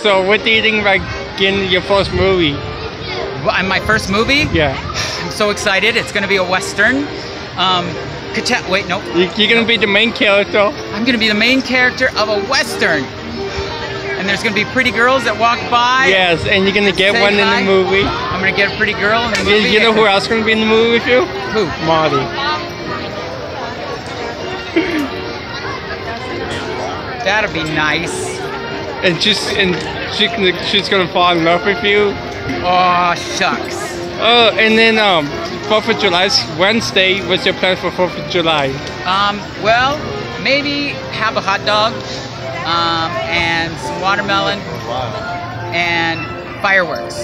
So what do you think about getting your first movie? Well, my first movie. Yeah. I'm so excited. It's going to be a western. Um, Kata- wait, no. You, you're gonna be the main character. I'm going to be the main character of a western. And there's going to be pretty girls that walk by. Yes, and you're gonna get one hi. in the movie. I'm going to get a pretty girl in the You, movie. you know who else is gonna be in the movie with you? Who? Marty. That'll be nice. And she's and she can, she's gonna fall in love with you. Oh, shucks. Oh, and then um, Fourth of July Wednesday. What's your plan for Fourth of July? Um, well, maybe have a hot dog um, and some watermelon and fireworks.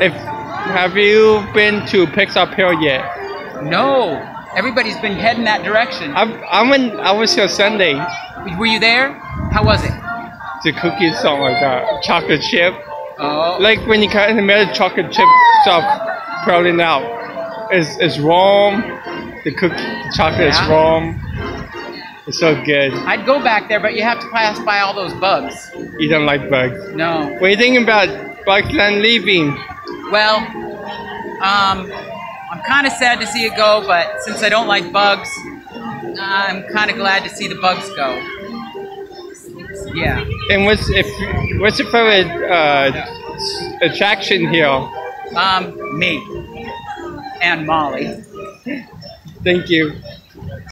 If have you been to Pixar Pier yet? No, everybody's been heading that direction. I'm I'm in. I was here Sunday. Were you there? How was it? The cookies, oh my god, chocolate chip. Oh, Like when you cut in the middle, chocolate chip stuff crawling out. It's it's warm. The cookie, the chocolate is warm. It's so good. I'd go back there, but you have to pass by all those bugs. You don't like bugs. No. What are you thinking about Bug's Land leaving? Well, um, I'm kind of sad to see it go, but since I don't like bugs, I'm kind of glad to see the bugs go. Yeah. And what's if what's your favorite uh, attraction here? Um, me and Molly. Thank you.